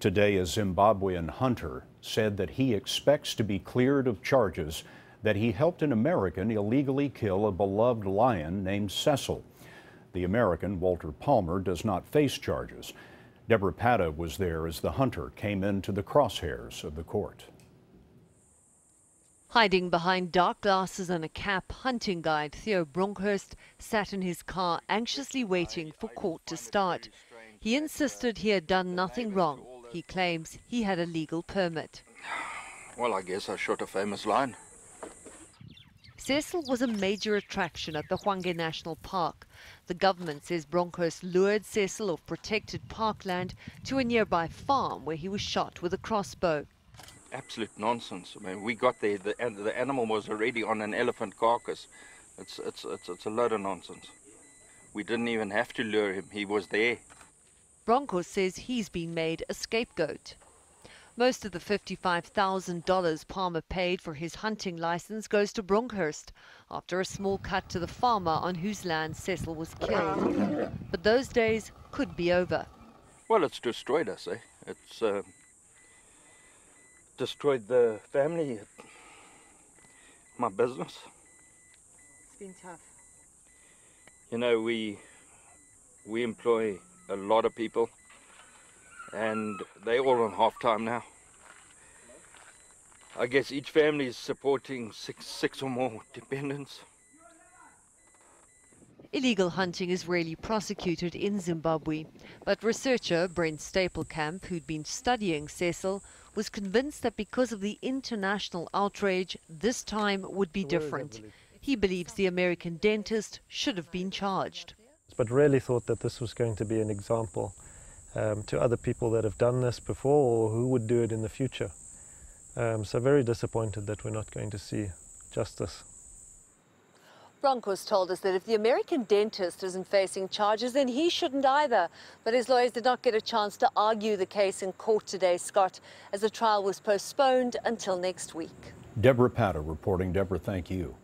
Today, a Zimbabwean hunter said that he expects to be cleared of charges that he helped an American illegally kill a beloved lion named Cecil. The American, Walter Palmer, does not face charges. Debora Patta was there as the hunter came into the crosshairs of the court. Hiding behind dark glasses and a cap, hunting guide Theo Bronkhorst sat in his car anxiously waiting for court to start. He insisted he had done nothing wrong. He claims he had a legal permit. Well, I guess I shot a famous lion. Cecil was a major attraction at the Hwange National Park. The government says Bronkhorst lured Cecil off protected parkland to a nearby farm where he was shot with a crossbow. Absolute nonsense. I mean, we got there, the, the animal was already on an elephant carcass. It's, it's, it's, it's a load of nonsense. We didn't even have to lure him, he was there. Bronkhorst says he's been made a scapegoat. Most of the $55,000 Palmer paid for his hunting license goes to Bronkhorst after a small cut to the farmer on whose land Cecil was killed. But those days could be over. Well, it's destroyed us, eh? It's uh, destroyed the family, my business. It's been tough. You know, we we employ a lot of people and they're all on half time now. I guess each family is supporting six, six or more dependents. Illegal hunting is rarely prosecuted in Zimbabwe, but researcher Brent Stapelkamp, who'd been studying Cecil, was convinced that because of the international outrage, this time would be different. He believes the American dentist should have been charged. But really thought that this was going to be an example um, to other people that have done this before or who would do it in the future. Um, so very disappointed that we're not going to see justice. Bronkhorst told us that if the American dentist isn't facing charges, then he shouldn't either. But his lawyers did not get a chance to argue the case in court today, Scott, as the trial was postponed until next week. Debora Patta reporting. Debora, thank you.